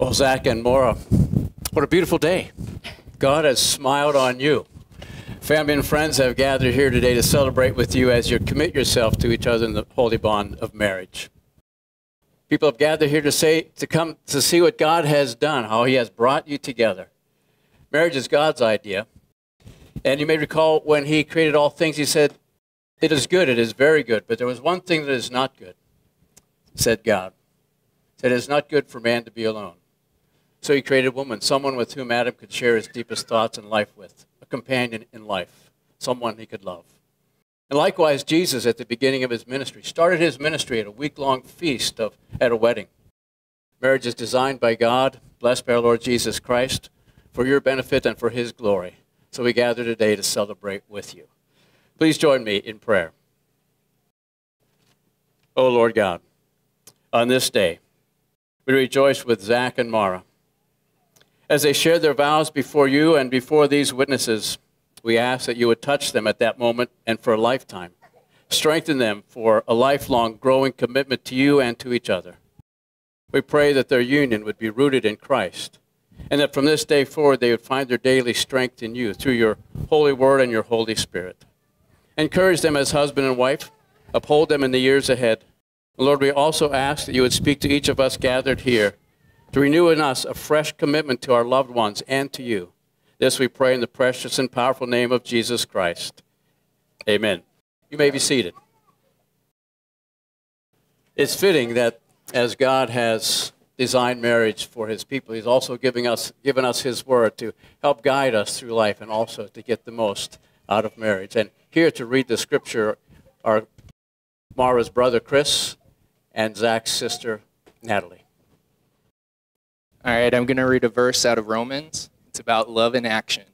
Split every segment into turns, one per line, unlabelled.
Well, Zach and Maura, what a beautiful day. God has smiled on you. Family and friends have gathered here today to celebrate with you as you commit yourself to each other in the holy bond of marriage. People have gathered here to say to come to see what God has done, how he has brought you together. Marriage is God's idea. And you may recall when he created all things, he said, It is good, it is very good, but there was one thing that is not good, said God. He said, It is not good for man to be alone. So he created woman, someone with whom Adam could share his deepest thoughts and life with, a companion in life, someone he could love. And likewise, Jesus, at the beginning of his ministry, started his ministry at a week long feast of, at a wedding. Marriage is designed by God, blessed by our Lord Jesus Christ, for your benefit and for his glory. So we gather today to celebrate with you. Please join me in prayer. O oh Lord God, on this day, we rejoice with Zach and Maura as they share their vows before you and before these witnesses, we ask that you would touch them at that moment and for a lifetime. Strengthen them for a lifelong growing commitment to you and to each other. We pray that their union would be rooted in Christ, and that from this day forward they would find their daily strength in you through your holy word and your Holy Spirit. Encourage them as husband and wife, uphold them in the years ahead. Lord, we also ask that you would speak to each of us gathered here to renew in us a fresh commitment to our loved ones and to you. This we pray in the precious and powerful name of Jesus Christ. Amen. You may be seated. It's fitting that as God has designed marriage for his people, he's also giving us, given us his word to help guide us through life and also to get the most out of marriage. And here to read the scripture are Maura's brother Chris and Zach's sister Natalie.
All right, I'm going to read a verse out of Romans. It's about love in action.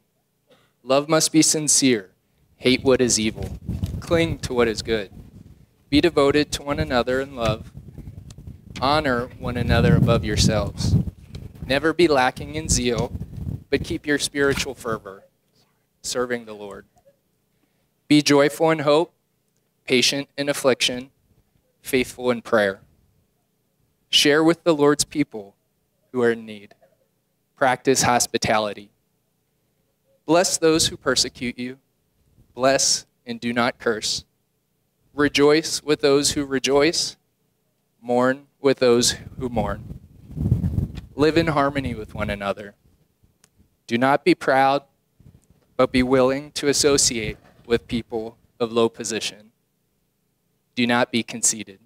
Love must be sincere. Hate what is evil. Cling to what is good. Be devoted to one another in love. Honor one another above yourselves. Never be lacking in zeal, but keep your spiritual fervor, serving the Lord. Be joyful in hope, patient in affliction, faithful in prayer. Share with the Lord's people who are in need. Practice hospitality. Bless those who persecute you. Bless and do not curse. Rejoice with those who rejoice. Mourn with those who mourn. Live in harmony with one another. Do not be proud, but be willing to associate with people of low position. Do not be conceited.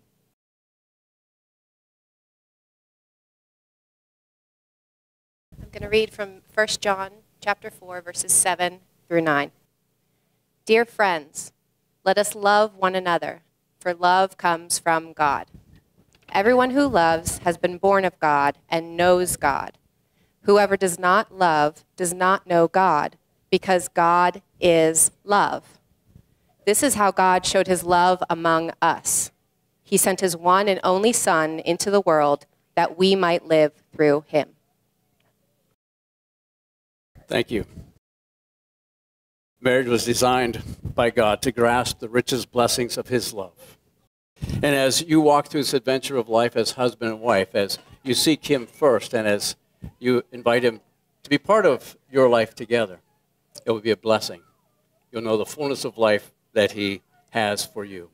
Going to read from 1 John chapter 4 verses 7 through 9. Dear friends, let us love one another, for love comes from God. Everyone who loves has been born of God and knows God. Whoever does not love does not know God, because God is love. This is how God showed his love among us. He sent his one and only Son into the world that we might live through him.
Thank you. Marriage was designed by God to grasp the richest blessings of His love. And as you walk through this adventure of life as husband and wife, as you seek Him first, and as you invite Him to be part of your life together, it will be a blessing. You'll know the fullness of life that He has for you.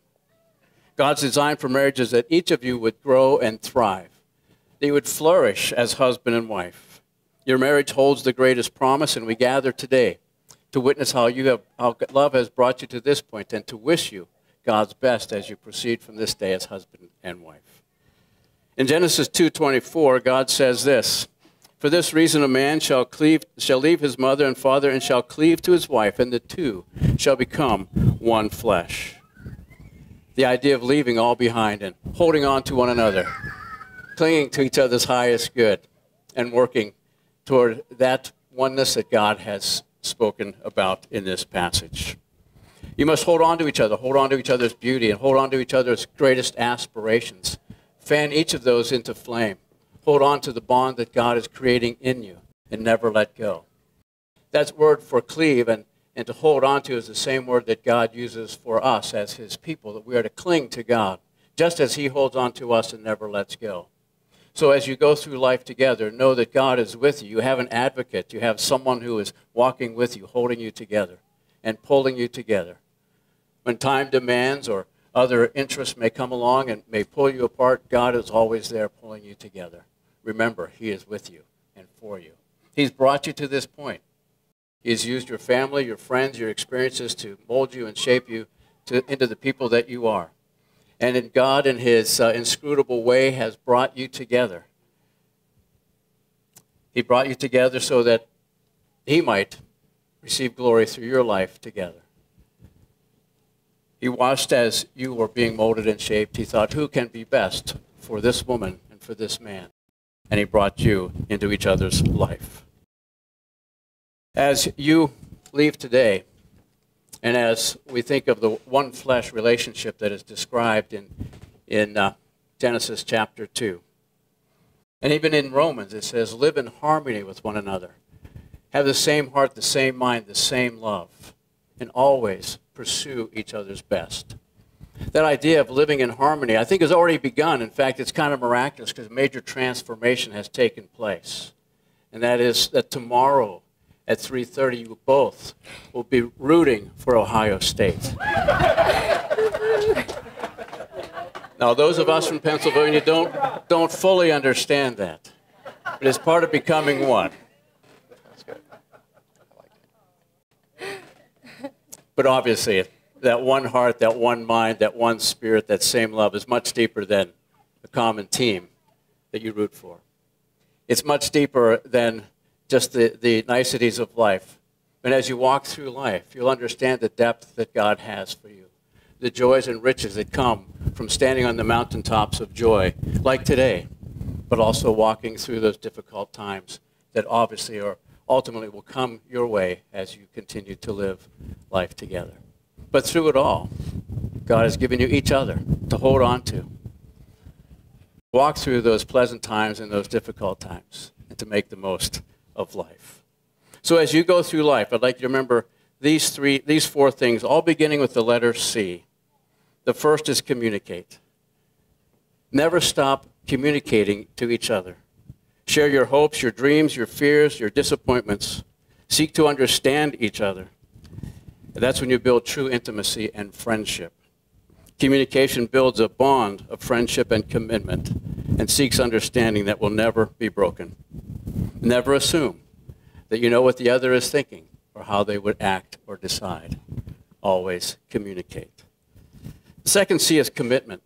God's design for marriage is that each of you would grow and thrive, that you would flourish as husband and wife your marriage holds the greatest promise, and we gather today to witness how, you have, how love has brought you to this point and to wish you God's best as you proceed from this day as husband and wife. In Genesis 2:24, God says this, "For this reason a man shall cleave shall leave his mother and father and shall cleave to his wife, and the two shall become one flesh." The idea of leaving all behind and holding on to one another, clinging to each other's highest good, and working toward that oneness that God has spoken about in this passage. You must hold on to each other, hold on to each other's beauty, and hold on to each other's greatest aspirations. Fan each of those into flame. Hold on to the bond that God is creating in you and never let go. That word for cleave and, and to hold on to is the same word that God uses for us as his people, that we are to cling to God, just as he holds on to us and never lets go. So as you go through life together, know that God is with you. You have an advocate. You have someone who is walking with you, holding you together and pulling you together. When time demands or other interests may come along and may pull you apart, God is always there pulling you together. Remember, He is with you and for you. He's brought you to this point. He's used your family, your friends, your experiences to mold you and shape you to, into the people that you are. And in God, in His uh, inscrutable way, has brought you together. He brought you together so that He might receive glory through your life together. He watched as you were being molded and shaped. He thought, who can be best for this woman and for this man? And He brought you into each other's life. As you leave today, and as we think of the one flesh relationship that is described in, in uh, Genesis chapter 2, and even in Romans, it says, live in harmony with one another. Have the same heart, the same mind, the same love, and always pursue each other's best. That idea of living in harmony, I think, has already begun. In fact, it's kind of miraculous because a major transformation has taken place. And that is that tomorrow at 3.30, you both will be rooting for Ohio State. now, those of us from Pennsylvania don't, don't fully understand that. But it's part of becoming one. But obviously, that one heart, that one mind, that one spirit, that same love is much deeper than the common team that you root for. It's much deeper than just the, the niceties of life. And as you walk through life, you'll understand the depth that God has for you, the joys and riches that come from standing on the mountaintops of joy, like today, but also walking through those difficult times that obviously are ultimately will come your way as you continue to live life together. But through it all, God has given you each other to hold on to. Walk through those pleasant times and those difficult times and to make the most of life. So as you go through life, I'd like you to remember these three, these four things, all beginning with the letter C. The first is communicate. Never stop communicating to each other. Share your hopes, your dreams, your fears, your disappointments. Seek to understand each other. That's when you build true intimacy and friendship. Communication builds a bond of friendship and commitment and seeks understanding that will never be broken. Never assume that you know what the other is thinking or how they would act or decide. Always communicate. The second C is commitment.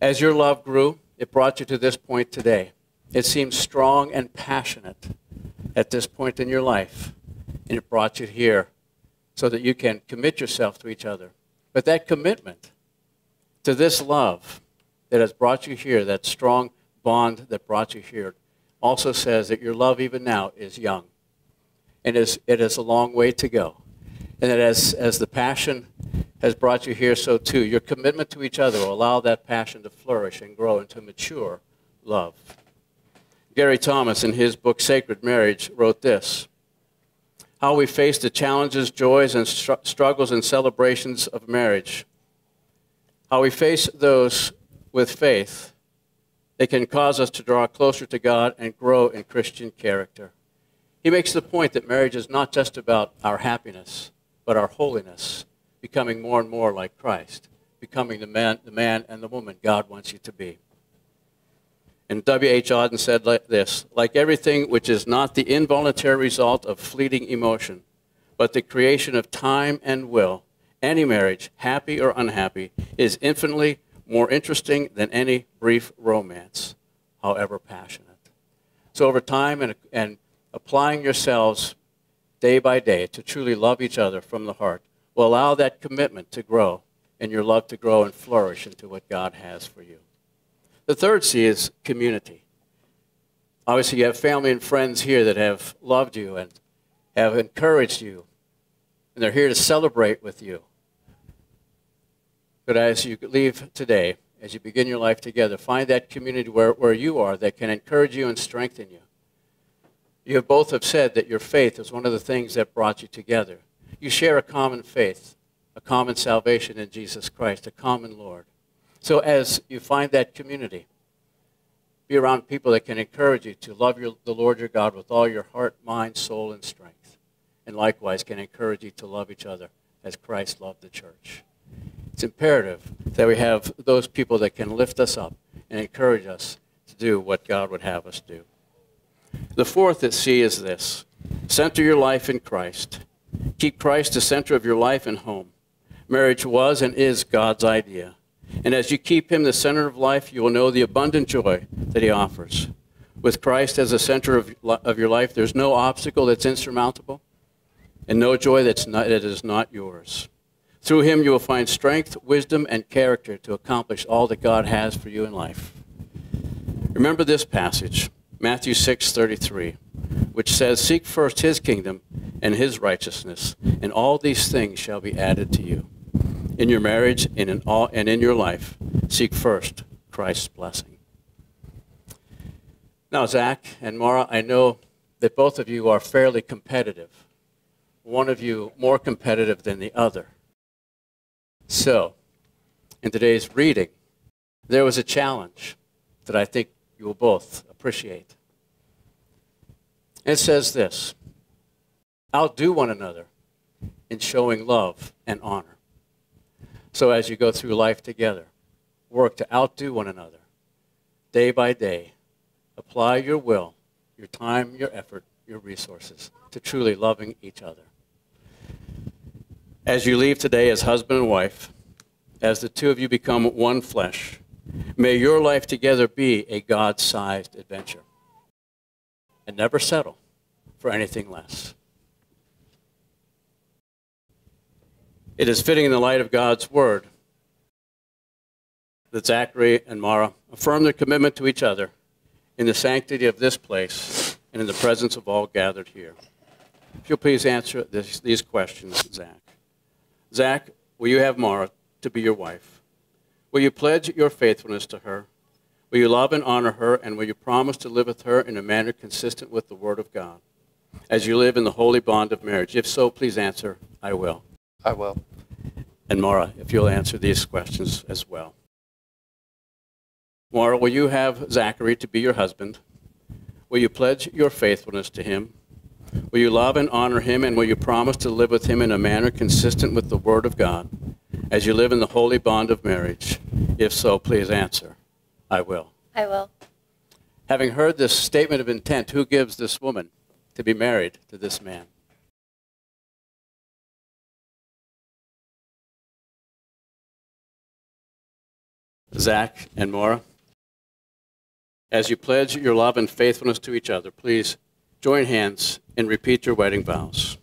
As your love grew, it brought you to this point today. It seems strong and passionate at this point in your life, and it brought you here so that you can commit yourself to each other. But that commitment to this love that has brought you here, that strong bond that brought you here, also says that your love even now is young. And is, it has a long way to go. And that as, as the passion has brought you here, so too, your commitment to each other will allow that passion to flourish and grow into mature love. Gary Thomas, in his book Sacred Marriage, wrote this How we face the challenges, joys, and str- struggles and celebrations of marriage. How we face those with faith it can cause us to draw closer to God and grow in Christian character. He makes the point that marriage is not just about our happiness, but our holiness, becoming more and more like Christ, becoming the man, the man and the woman God wants you to be. And W.H. Auden said like this Like everything which is not the involuntary result of fleeting emotion, but the creation of time and will, any marriage, happy or unhappy, is infinitely more interesting than any brief romance, however passionate. So, over time and, and applying yourselves day by day to truly love each other from the heart will allow that commitment to grow and your love to grow and flourish into what God has for you. The third C is community. Obviously, you have family and friends here that have loved you and have encouraged you, and they're here to celebrate with you. But as you leave today, as you begin your life together, find that community where, where you are that can encourage you and strengthen you. You both have said that your faith is one of the things that brought you together. You share a common faith, a common salvation in Jesus Christ, a common Lord. So as you find that community, Be around people that can encourage you to love your, the Lord your God with all your heart, mind, soul, and strength. And likewise can encourage you to love each other as Christ loved the church. It's imperative that we have those people that can lift us up and encourage us to do what God would have us do. The fourth at C is this center your life in Christ. Keep Christ the center of your life and home. Marriage was and is God's idea. And as you keep him the center of life, you will know the abundant joy that he offers. With Christ as the center of, of your life, there's no obstacle that's insurmountable and no joy that's not, that is not yours. Through him, you will find strength, wisdom, and character to accomplish all that God has for you in life. Remember this passage, Matthew 6:33, which says, "Seek first his kingdom and his righteousness, and all these things shall be added to you." In your marriage and in all and in your life, seek first Christ's blessing. Now, Zach and Maura, I know that both of you are fairly competitive. One of you more competitive than the other. So, in today's reading, there was a challenge that I think you will both appreciate. It says this outdo one another in showing love and honor. So, as you go through life together, work to outdo one another day by day. Apply your will, your time, your effort, your resources to truly loving each other. As you leave today as husband and wife, as the two of you become one flesh, may your life together be a God sized adventure. And never settle for anything less. It is fitting in the light of God's word that Zachary and Maura affirm their commitment to each other in the sanctity of this place and in the presence of all gathered here. If you'll please answer this, these questions, Zach. Zach, will you have Maura to be your wife? Will you pledge your faithfulness to her? Will you love and honor her, and will you promise to live with her in a manner consistent with the Word of God as you live in the holy bond of marriage? If so, please answer, I will.
I will.
And Maura, if you'll answer these questions as well. Maura, will you have Zachary to be your husband? Will you pledge your faithfulness to him? Will you love and honor him, and will you promise to live with him in a manner consistent with the Word of God as you live in the holy bond of marriage? If so, please answer. I will.
I will.
Having heard this statement of intent, who gives this woman to be married to this man? Zach and Maura, as you pledge your love and faithfulness to each other, please join hands and repeat your wedding vows.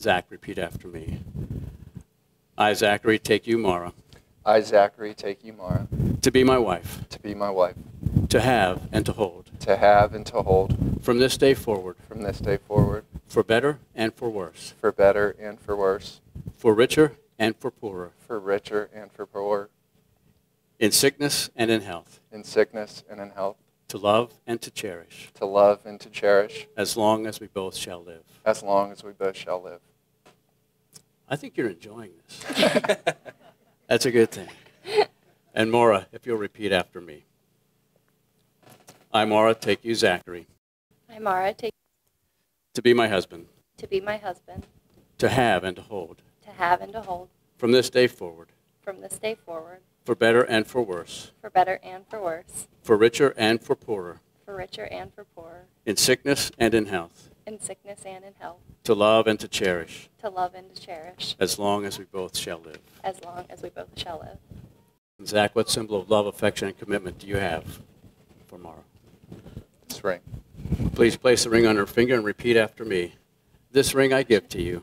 Zach, repeat after me. I, Zachary, take you, Maura,
I, Zachary, take you, Maura,
to be my wife,
to be my wife,
to have and to hold,
to have and to hold.
From this day forward,
from this day forward,
for better and for worse,
for better and for worse,
for richer and for poorer,
for richer and for poorer,
in sickness and in health,
in sickness and in health,
to love and to cherish,
to love and to cherish,
as long as we both shall live.
as long as we both shall live.
I think you're enjoying this. That's a good thing. And Maura, if you'll repeat after me. I, Maura, take you, Zachary,
I, Maura, take
to be my husband,
to be my husband,
to have and to hold,
to have and to hold.
From this day forward,
from this day forward,
for better and for worse,
for better and for worse,
for richer and for poorer,
for richer and for poorer,
in sickness and in health,
in sickness and in health,
to love and to cherish,
to love and to cherish,
as long as we both shall live.
as long as we both shall live.
And Zach, what symbol of love, affection, and commitment do you have for Maura?
This ring.
Please place the ring on her finger and repeat after me. This ring I give to you.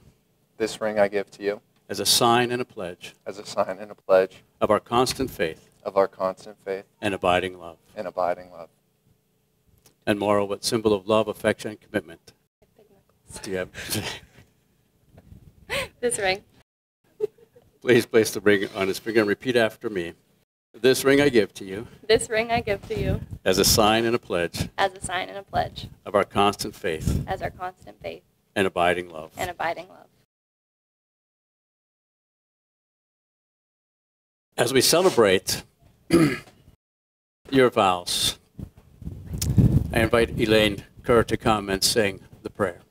This ring I give to you.
As a sign and a pledge.
As a sign and a pledge
of our constant faith
of our constant faith
and abiding love.
and abiding love.
And Maura, what symbol of love, affection, and commitment do you have?
This ring.
Please place the ring on his finger and repeat after me. This ring I give to you
This ring I give to you
as a sign and a pledge
as a sign and a pledge,
of our constant faith
as our constant faith
and abiding love.
and abiding love.
As we celebrate your vows, I invite Elaine Kerr to come and sing the prayer.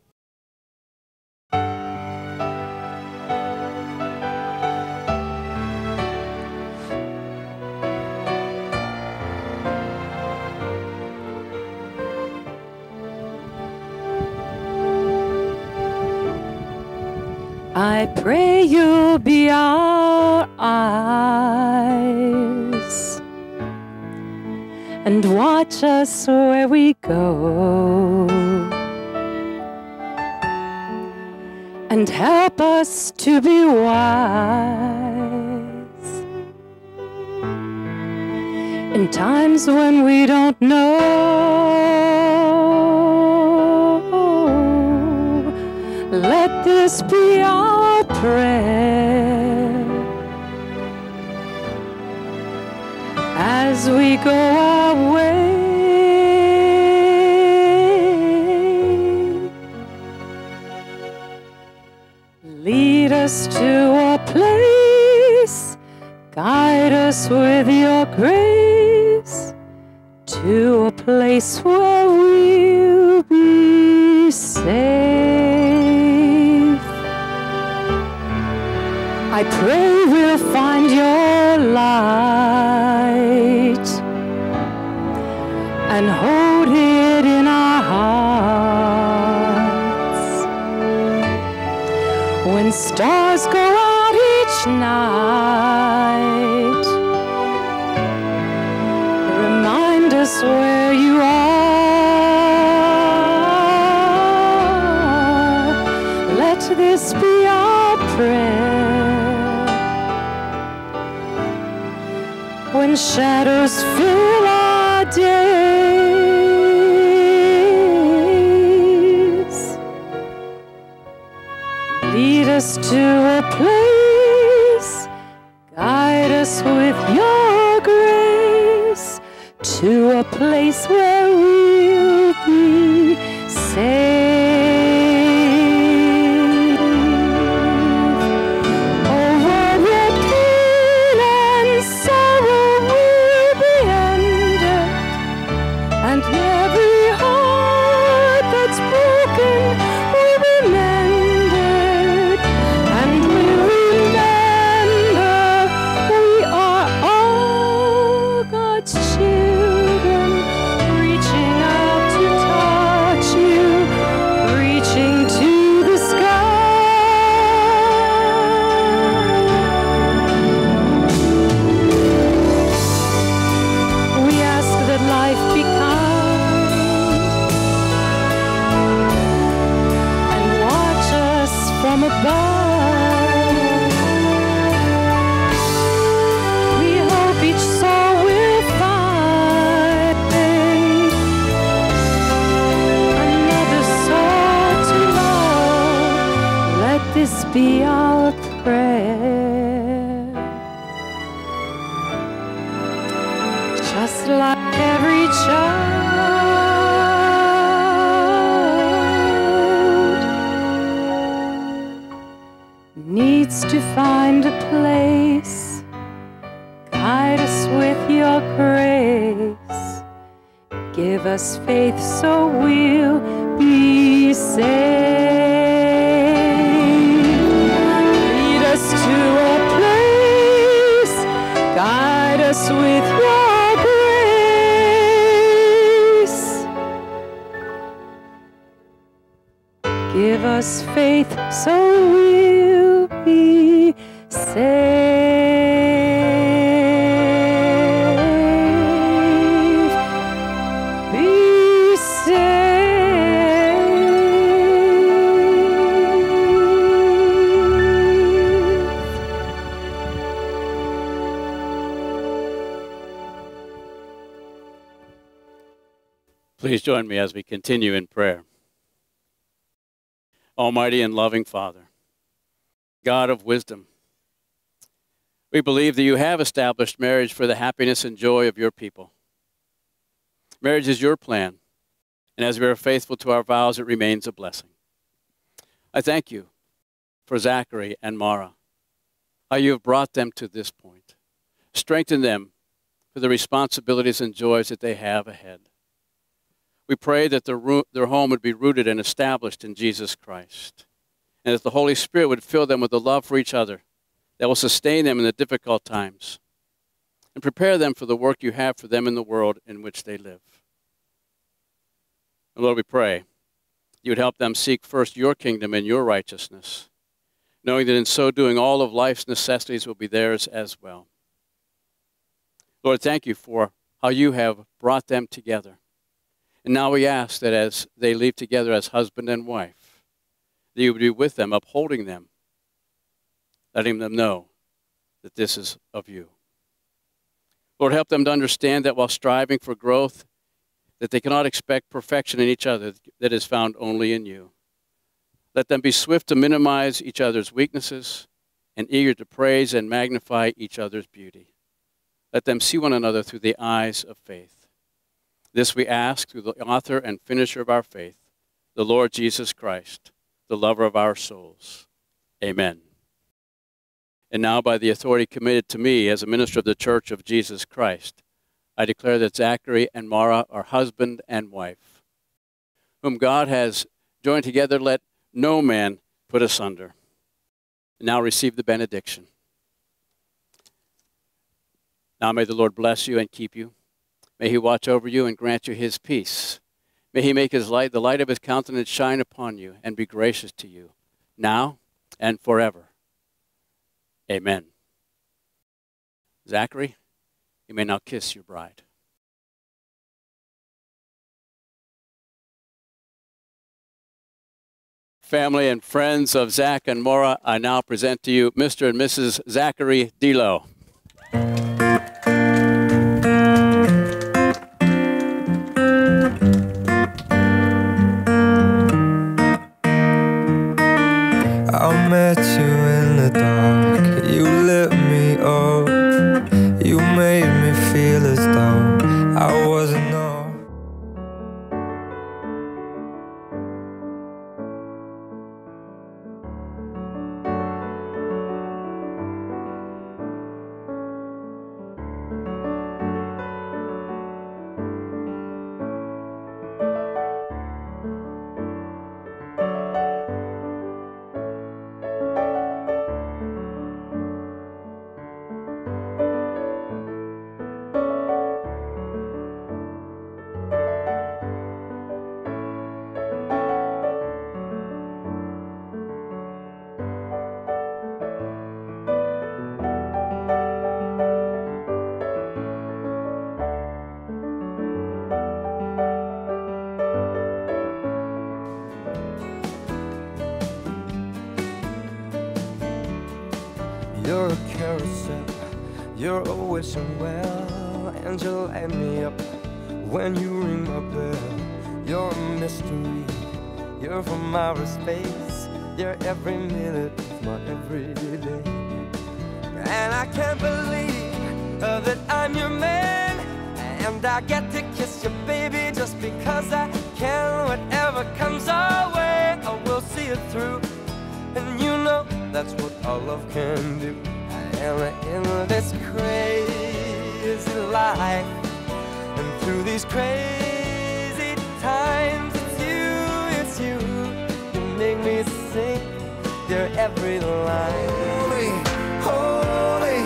I pray you'll be our eyes and watch us where we go and help us to be wise in times when we don't know. Let this be our prayer as we go our way. Lead us to a place, guide us with your grace to a place where we'll be safe. I pray we'll find your light When shadows fill our days, lead us to a place, guide us with your grace to a place where us faith so we'll be safe. Be safe.
Please join me as we continue in prayer. Almighty and loving Father, God of wisdom, we believe that you have established marriage for the happiness and joy of your people. Marriage is your plan, and as we are faithful to our vows, it remains a blessing. I thank you for Zachary and Maura, how you have brought them to this point. Strengthen them for the responsibilities and joys that they have ahead. We pray that their, their home would be rooted and established in Jesus Christ, and that the Holy Spirit would fill them with a love for each other that will sustain them in the difficult times and prepare them for the work you have for them in the world in which they live. And Lord, we pray you would help them seek first your kingdom and your righteousness, knowing that in so doing, all of life's necessities will be theirs as well. Lord, thank you for how you have brought them together. And now we ask that as they leave together as husband and wife, that you would be with them, upholding them, letting them know that this is of you. Lord, help them to understand that while striving for growth, that they cannot expect perfection in each other that is found only in you. Let them be swift to minimize each other's weaknesses and eager to praise and magnify each other's beauty. Let them see one another through the eyes of faith. This we ask through the author and finisher of our faith, the Lord Jesus Christ, the lover of our souls. Amen. And now, by the authority committed to me as a minister of the Church of Jesus Christ, I declare that Zachary and Maura are husband and wife, whom God has joined together, let no man put asunder. Now receive the benediction. Now may the Lord bless you and keep you. May he watch over you and grant you his peace. May he make his light, the light of his countenance, shine upon you and be gracious to you, now and forever. Amen. Zachary, you may now kiss your bride. Family and friends of Zach and Maura, I now present to you Mr. and Mrs. Zachary Delo.
Met you up when you ring my bell. You're a mystery, you're from outer space, you're every minute of my everyday. And I can't believe uh, that I'm your man, and I get to kiss you, baby, just because I can. Whatever comes our way, I will see it through. And you know that's what all love can do. I am in this crazy life. Through these crazy times, it's you, it's you. You make me sing your every line. Holy, holy,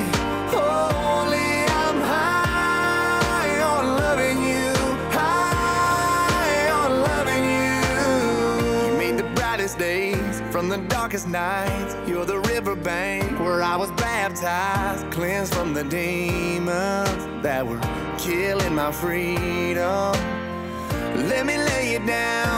holy, I'm high on loving you. High on loving you. You made the brightest days from the darkest nights. You're the riverbank where I was baptized, cleansed from the demons that were killing my freedom. Let me lay it down,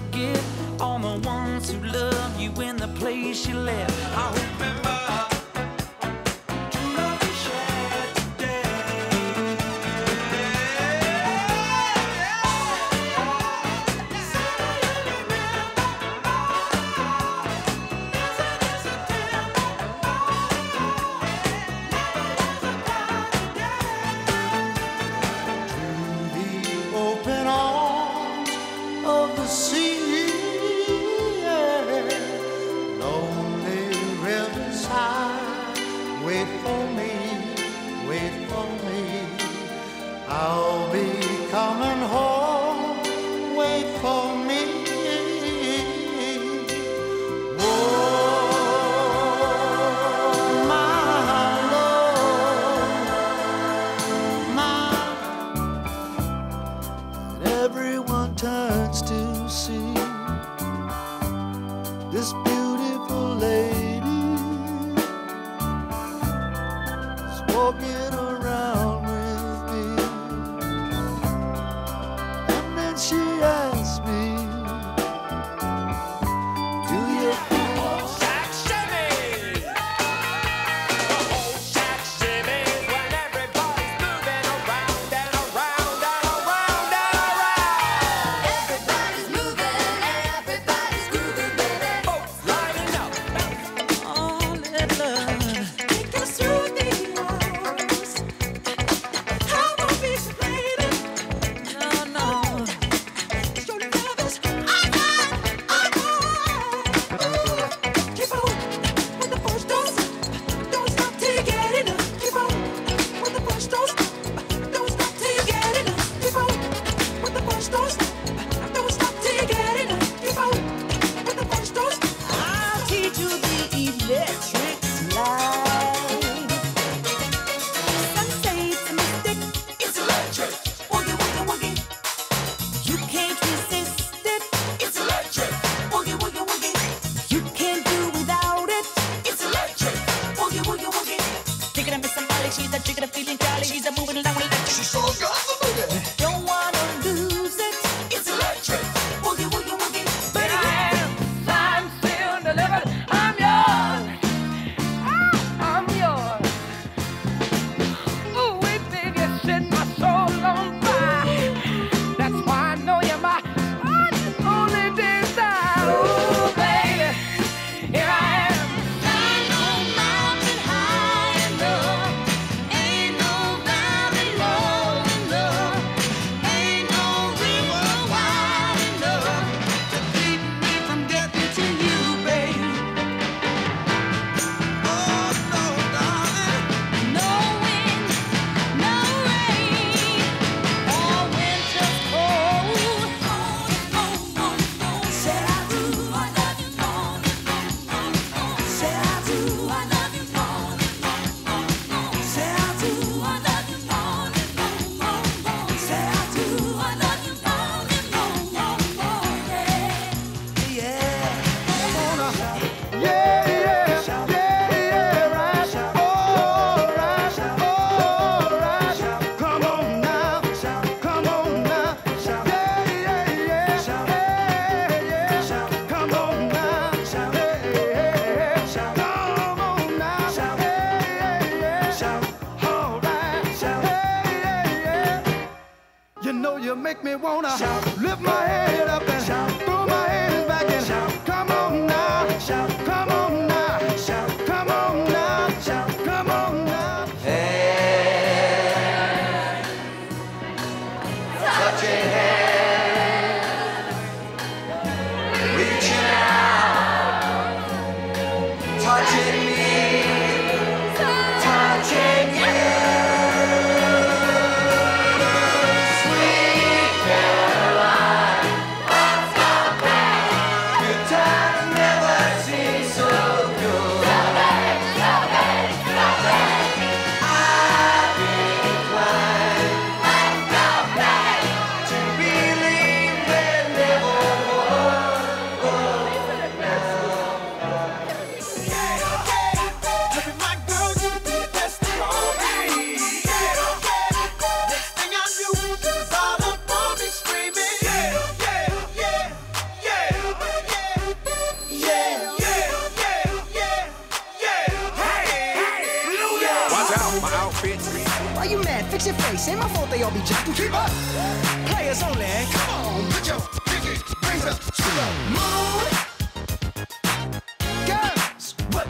forget all the ones who love you in the place you left. I
hope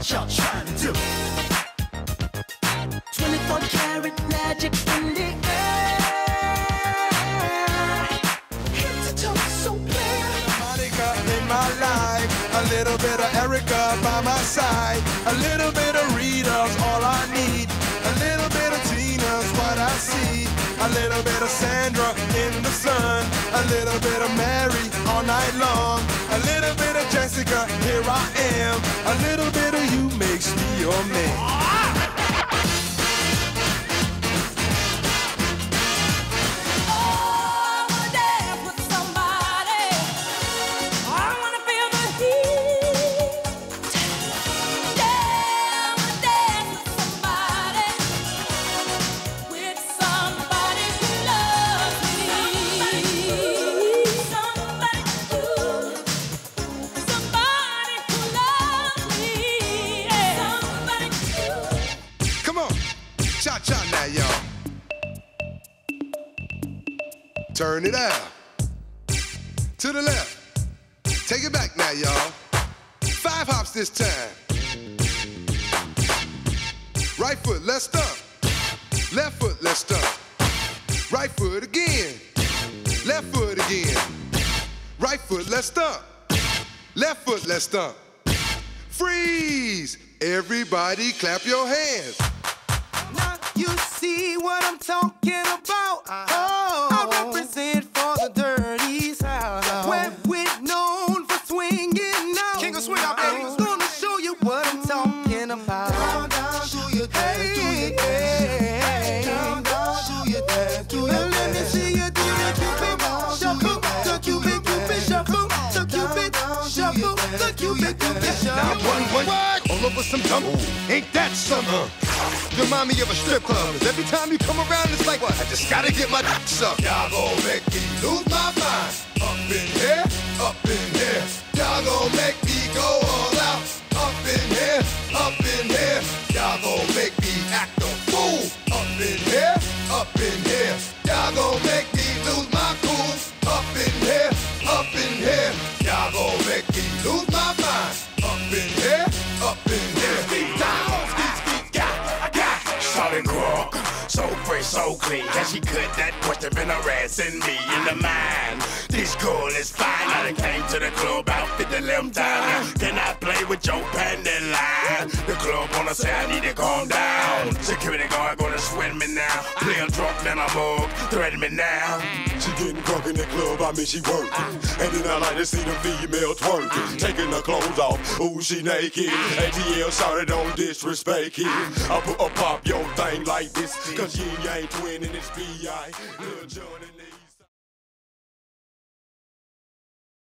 what y'all trying to do? 24 karat magic in the air. Head to toe, so clear.
Monica in my life, a little bit of Erica by my side, a little bit of Rita's all I need, a little bit of Tina's what I see, a little bit of Sandra in the sun, a little bit of Mary all night long, little bit of Jessica, here I am, a little bit of you makes me your man. Cha cha now, y'all. Turn it out. To the left. Take it back now, y'all. Five hops this time. Right foot, let's. Left foot, let's. Right foot again. Left foot again. Right foot, let's. Left foot, let's. Freeze! Everybody clap your hands.
You see what I'm talking about. Oh, I represent for the dirty south. Where we're known for swinging now.
King of swing out, baby.
I'm gonna show you what I'm talking about. Down, down, do your dance, do your dance. Down, down, do your dance, do your dance. Let me see you do the cupid shuffle, the cupid cupid shuffle, the cupid shuffle, the cupid cupid shuffle.
Now one, one, all over some tumble. Ain't that summer? Uh-huh. Remind me of a strip club. 'cause Every time you come around, it's like, what? I just gotta get my dick sucked. Y'all gon' make me lose my mind. Up in here, up in here. Y'all gon' make
clean. She cut that question been harassing me in the mind? Girl is fine. I done came to the club out 50 limb time. Can I play with your panty line? The club wanna say I need to calm down. Security guard gonna sweat me now. Play a drunk, then a mug, threaten me now.
She getting drunk in the club, I mean she working. And then I like to see the female twerking. Taking her clothes off, ooh she naked. ATL shouted don't disrespect it. I put a pop your thing like this. Cause Ying Yang Twin it's B.I. Lil Jon and